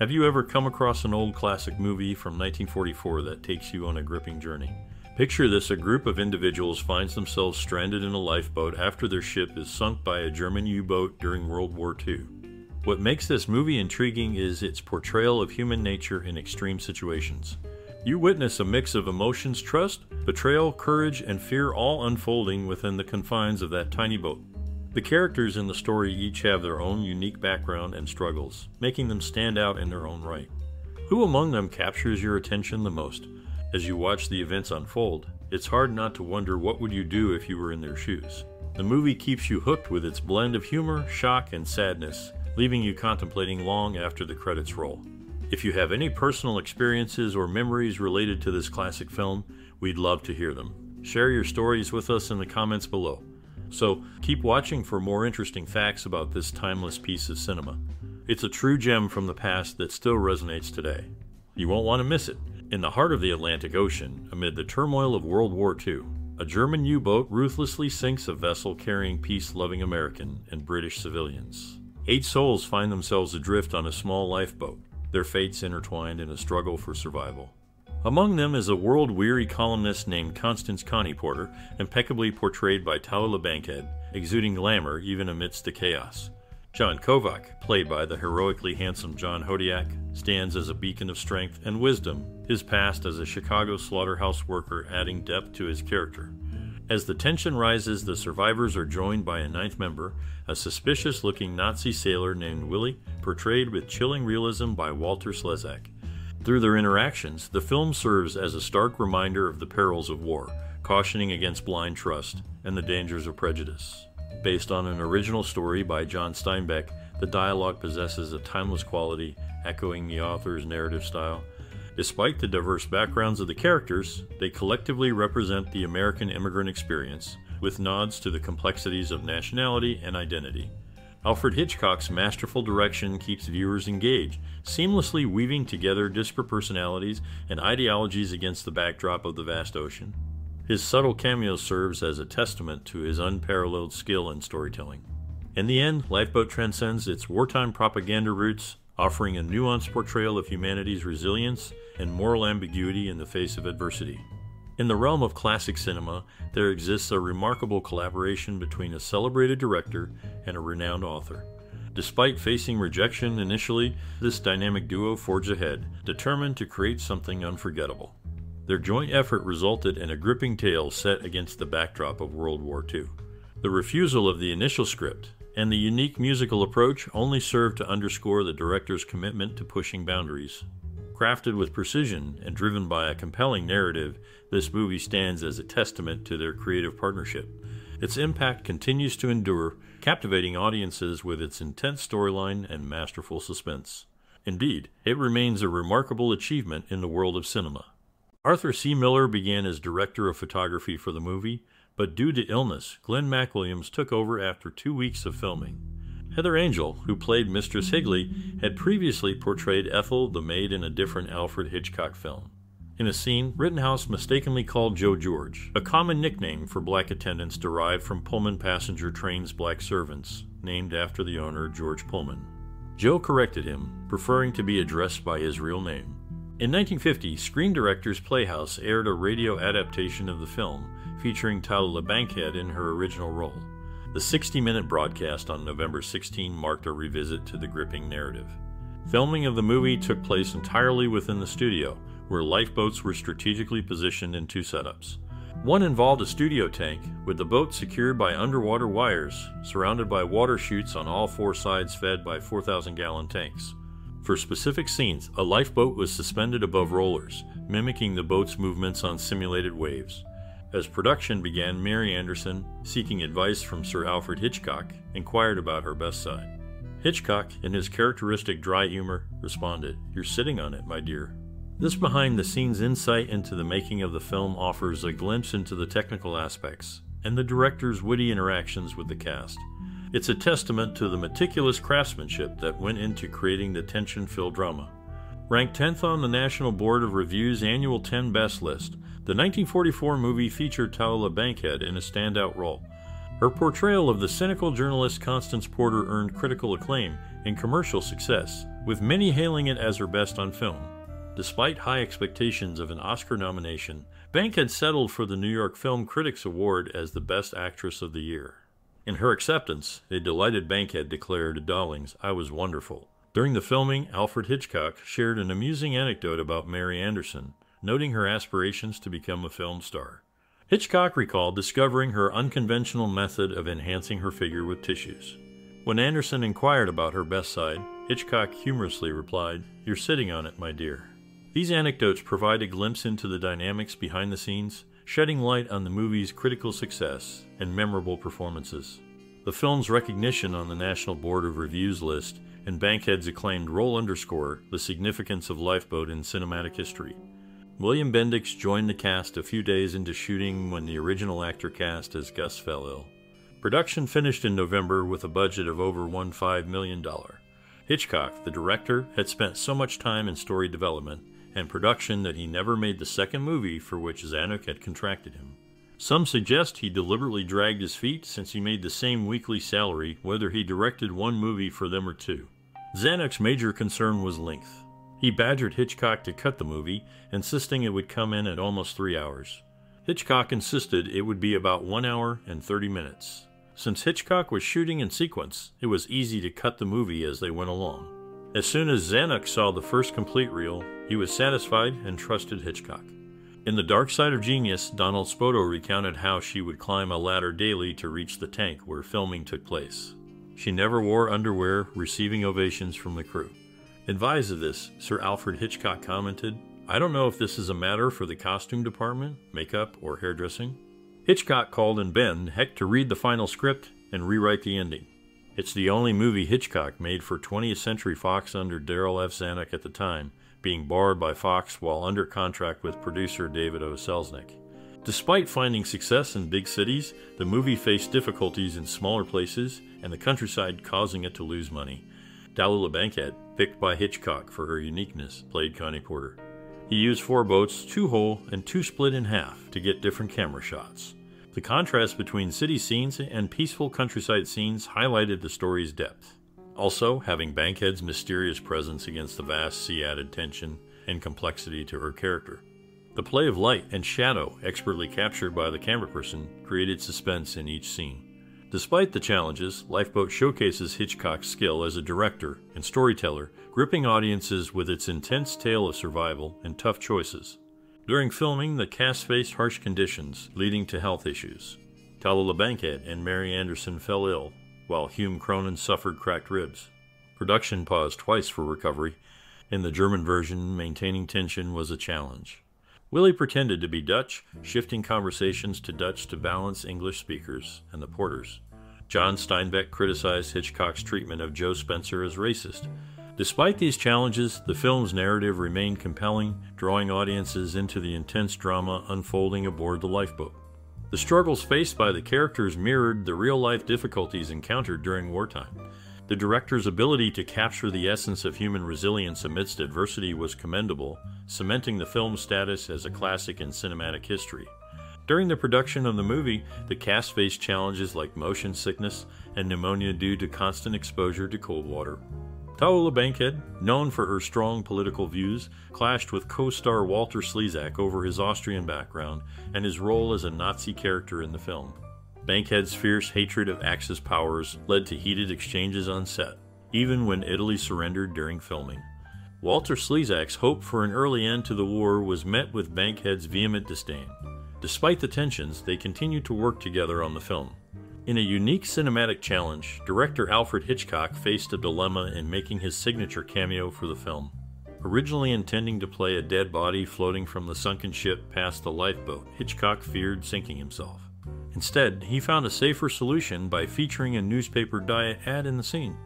Have you ever come across an old classic movie from 1944 that takes you on a gripping journey? Picture this a group of individuals finds themselves stranded in a lifeboat after their ship is sunk by a German U boat during World War II. What makes this movie intriguing is its portrayal of human nature in extreme situations. You witness a mix of emotions, trust, betrayal, courage, and fear all unfolding within the confines of that tiny boat. The characters in the story each have their own unique background and struggles, making them stand out in their own right. Who among them captures your attention the most? As you watch the events unfold, it's hard not to wonder what would you do if you were in their shoes. The movie keeps you hooked with its blend of humor, shock, and sadness, leaving you contemplating long after the credits roll. If you have any personal experiences or memories related to this classic film, we'd love to hear them. Share your stories with us in the comments below. So keep watching for more interesting facts about this timeless piece of cinema. It's a true gem from the past that still resonates today. You won't want to miss it. In the heart of the Atlantic Ocean, amid the turmoil of World War II, a German U boat ruthlessly sinks a vessel carrying peace loving American and British civilians. Eight souls find themselves adrift on a small lifeboat, their fates intertwined in a struggle for survival. Among them is a world weary columnist named Constance Connie Porter, impeccably portrayed by Tallulah Bankhead, exuding glamour even amidst the chaos. John Kovac, played by the heroically handsome John Hodiak, stands as a beacon of strength and wisdom, his past as a Chicago slaughterhouse worker adding depth to his character. As the tension rises, the survivors are joined by a ninth member, a suspicious looking Nazi sailor named Willi, portrayed with chilling realism by Walter Slezak. Through their interactions, the film serves as a stark reminder of the perils of war, cautioning against blind trust and the dangers of prejudice. Based on an original story by John Steinbeck, the dialogue possesses a timeless quality, echoing the author's narrative style. Despite the diverse backgrounds of the characters, they collectively represent the American immigrant experience, with nods to the complexities of nationality and identity. Alfred Hitchcock's masterful direction keeps viewers engaged, seamlessly weaving together disparate personalities and ideologies against the backdrop of the vast ocean. His subtle cameo serves as a testament to his unparalleled skill in storytelling. In the end, Lifeboat transcends its wartime propaganda roots, offering a nuanced portrayal of humanity's resilience and moral ambiguity in the face of adversity. In the realm of classic cinema, there exists a remarkable collaboration between a celebrated director and a renowned author. Despite facing rejection initially, this dynamic duo forged ahead, determined to create something unforgettable. Their joint effort resulted in a gripping tale set against the backdrop of World War II. The refusal of the initial script and the unique musical approach only served to underscore the director's commitment to pushing boundaries. Crafted with precision and driven by a compelling narrative, this movie stands as a testament to their creative partnership. Its impact continues to endure, captivating audiences with its intense storyline and masterful suspense. Indeed, it remains a remarkable achievement in the world of cinema. Arthur C. Miller began as director of photography for the movie, but due to illness, Glenn MacWilliams took over after two weeks of filming. Heather Angel, who played Mistress Higley, had previously portrayed Ethel the maid in a different Alfred Hitchcock film. In a scene, Rittenhouse mistakenly called Joe George, a common nickname for black attendants derived from Pullman passenger trains' black servants, named after the owner, George Pullman. Joe corrected him, preferring to be addressed by his real name. In 1950, Screen Directors Playhouse aired a radio adaptation of the film, featuring Tallulah Bankhead in her original role. The 60 minute broadcast on November 16 marked a revisit to the gripping narrative. Filming of the movie took place entirely within the studio, where lifeboats were strategically positioned in two setups. One involved a studio tank, with the boat secured by underwater wires, surrounded by water chutes on all four sides fed by 4,000 gallon tanks. For specific scenes, a lifeboat was suspended above rollers, mimicking the boat's movements on simulated waves. As production began, Mary Anderson, seeking advice from Sir Alfred Hitchcock, inquired about her best side. Hitchcock, in his characteristic dry humor, responded, You're sitting on it, my dear. This behind the scenes insight into the making of the film offers a glimpse into the technical aspects and the director's witty interactions with the cast. It's a testament to the meticulous craftsmanship that went into creating the tension filled drama. Ranked 10th on the National Board of Review's annual 10 Best list, the 1944 movie featured Tallulah Bankhead in a standout role. Her portrayal of the cynical journalist Constance Porter earned critical acclaim and commercial success, with many hailing it as her best on film. Despite high expectations of an Oscar nomination, Bankhead settled for the New York Film Critics Award as the Best Actress of the Year. In her acceptance, a delighted Bankhead declared to Dawlings, I was wonderful. During the filming, Alfred Hitchcock shared an amusing anecdote about Mary Anderson, noting her aspirations to become a film star. Hitchcock recalled discovering her unconventional method of enhancing her figure with tissues. When Anderson inquired about her best side, Hitchcock humorously replied, You're sitting on it, my dear. These anecdotes provide a glimpse into the dynamics behind the scenes, shedding light on the movie's critical success and memorable performances. The film's recognition on the National Board of Reviews list and Bankhead's acclaimed role underscore the significance of Lifeboat in cinematic history. William Bendix joined the cast a few days into shooting when the original actor cast as Gus fell ill. Production finished in November with a budget of over $1.5 million. Hitchcock, the director, had spent so much time in story development and production that he never made the second movie for which Zanuck had contracted him. Some suggest he deliberately dragged his feet since he made the same weekly salary whether he directed one movie for them or two. Zanuck's major concern was length. He badgered Hitchcock to cut the movie, insisting it would come in at almost three hours. Hitchcock insisted it would be about one hour and 30 minutes. Since Hitchcock was shooting in sequence, it was easy to cut the movie as they went along. As soon as Zanuck saw the first complete reel, he was satisfied and trusted Hitchcock. In The Dark Side of Genius, Donald Spoto recounted how she would climb a ladder daily to reach the tank where filming took place. She never wore underwear, receiving ovations from the crew. Advised of this, Sir Alfred Hitchcock commented, I don't know if this is a matter for the costume department, makeup, or hairdressing. Hitchcock called in Ben Hecht to read the final script and rewrite the ending. It's the only movie Hitchcock made for 20th Century Fox under Darryl F. Zanuck at the time, being barred by Fox while under contract with producer David O. Selznick. Despite finding success in big cities, the movie faced difficulties in smaller places and the countryside causing it to lose money. Tallulah Bankhead, picked by Hitchcock for her uniqueness, played Connie Porter. He used four boats, two whole and two split in half, to get different camera shots. The contrast between city scenes and peaceful countryside scenes highlighted the story's depth. Also, having Bankhead's mysterious presence against the vast sea added tension and complexity to her character. The play of light and shadow, expertly captured by the camera person, created suspense in each scene. Despite the challenges, Lifeboat showcases Hitchcock's skill as a director and storyteller, gripping audiences with its intense tale of survival and tough choices. During filming, the cast faced harsh conditions, leading to health issues. Tallulah Bankhead and Mary Anderson fell ill, while Hume Cronyn suffered cracked ribs. Production paused twice for recovery. In the German version, maintaining tension was a challenge. Willi pretended to be Dutch, shifting conversations to Dutch to balance English speakers and the porters. John Steinbeck criticized Hitchcock's treatment of Joe Spencer as racist. Despite these challenges, the film's narrative remained compelling, drawing audiences into the intense drama unfolding aboard the lifeboat. The struggles faced by the characters mirrored the real life difficulties encountered during wartime. The director's ability to capture the essence of human resilience amidst adversity was commendable, cementing the film's status as a classic in cinematic history. During the production of the movie, the cast faced challenges like motion sickness and pneumonia due to constant exposure to cold water. Tallulah Bankhead, known for her strong political views, clashed with co star Walter Slezak over his Austrian background and his role as a Nazi character in the film. Bankhead's fierce hatred of Axis powers led to heated exchanges on set, even when Italy surrendered during filming. Walter Slezak's hope for an early end to the war was met with Bankhead's vehement disdain. Despite the tensions, they continued to work together on the film. In a unique cinematic challenge, director Alfred Hitchcock faced a dilemma in making his signature cameo for the film. Originally intending to play a dead body floating from the sunken ship past the lifeboat, Hitchcock feared sinking himself. Instead, he found a safer solution by featuring a newspaper diet ad in the scene.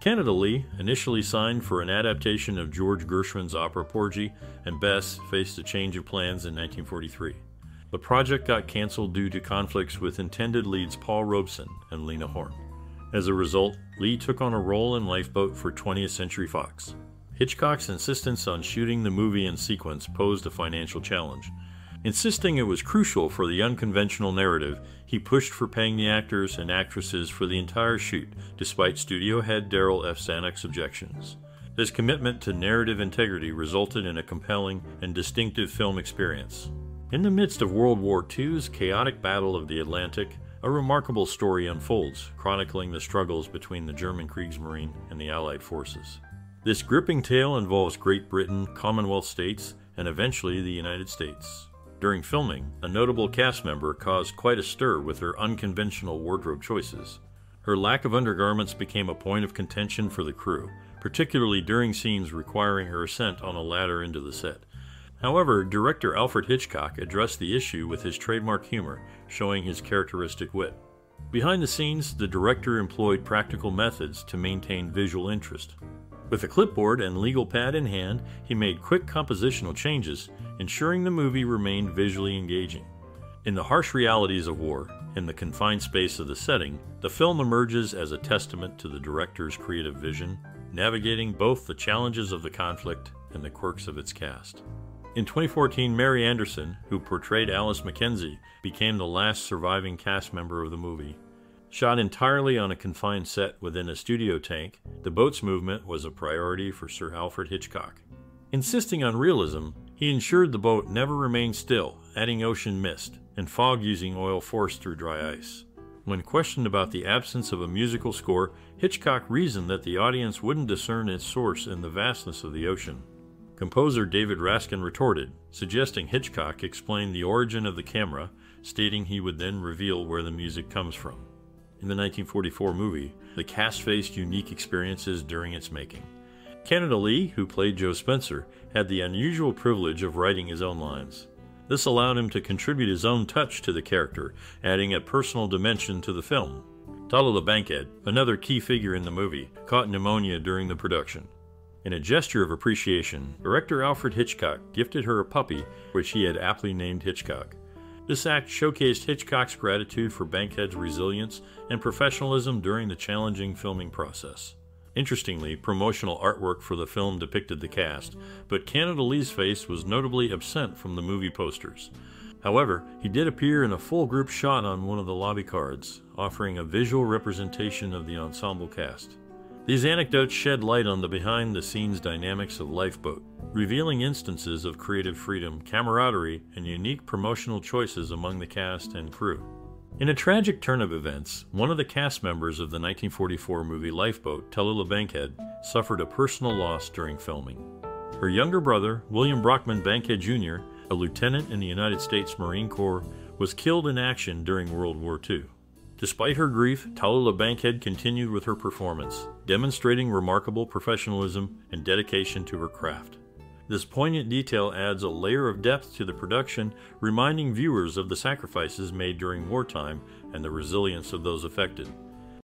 Canada Lee, initially signed for an adaptation of George Gershwin's opera Porgy, and Bess faced a change of plans in 1943. The project got canceled due to conflicts with intended leads Paul Robeson and Lena Horne. As a result, Lee took on a role in Lifeboat for 20th Century Fox. Hitchcock's insistence on shooting the movie in sequence posed a financial challenge, Insisting it was crucial for the unconventional narrative, he pushed for paying the actors and actresses for the entire shoot, despite studio head Darryl F. Zanuck's objections. This commitment to narrative integrity resulted in a compelling and distinctive film experience. In the midst of World War II's chaotic Battle of the Atlantic, a remarkable story unfolds, chronicling the struggles between the German Kriegsmarine and the Allied forces. This gripping tale involves Great Britain, Commonwealth states, and eventually the United States. During filming, a notable cast member caused quite a stir with her unconventional wardrobe choices. Her lack of undergarments became a point of contention for the crew, particularly during scenes requiring her ascent on a ladder into the set. However, director Alfred Hitchcock addressed the issue with his trademark humor, showing his characteristic wit. Behind the scenes, the director employed practical methods to maintain visual interest. With a clipboard and legal pad in hand, he made quick compositional changes, ensuring the movie remained visually engaging. In the harsh realities of war, in the confined space of the setting, the film emerges as a testament to the director's creative vision, navigating both the challenges of the conflict and the quirks of its cast. In 2014, Mary Anderson, who portrayed Alice MacKenzie, became the last surviving cast member of the movie. Shot entirely on a confined set within a studio tank, the boat's movement was a priority for Sir Alfred Hitchcock. Insisting on realism, he ensured the boat never remained still, adding ocean mist and fog using oil forced through dry ice. When questioned about the absence of a musical score, Hitchcock reasoned that the audience wouldn't discern its source in the vastness of the ocean. Composer David Raksin retorted, suggesting Hitchcock explain the origin of the camera, stating he would then reveal where the music comes from. In the 1944 movie, the cast faced unique experiences during its making. Canada Lee, who played Joe Spencer, had the unusual privilege of writing his own lines. This allowed him to contribute his own touch to the character, adding a personal dimension to the film. Tallulah Bankhead, another key figure in the movie, caught pneumonia during the production. In a gesture of appreciation, director Alfred Hitchcock gifted her a puppy, which he had aptly named Hitchcock. This act showcased Hitchcock's gratitude for Bankhead's resilience and professionalism during the challenging filming process. Interestingly, promotional artwork for the film depicted the cast, but Canada Lee's face was notably absent from the movie posters. However, he did appear in a full group shot on one of the lobby cards, offering a visual representation of the ensemble cast. These anecdotes shed light on the behind the scenes dynamics of Lifeboat, revealing instances of creative freedom, camaraderie, and unique promotional choices among the cast and crew. In a tragic turn of events, one of the cast members of the 1944 movie Lifeboat, Tallulah Bankhead, suffered a personal loss during filming. Her younger brother, William Brockman Bankhead Jr., a lieutenant in the United States Marine Corps, was killed in action during World War II. Despite her grief, Tallulah Bankhead continued with her performance, demonstrating remarkable professionalism and dedication to her craft. This poignant detail adds a layer of depth to the production, reminding viewers of the sacrifices made during wartime and the resilience of those affected.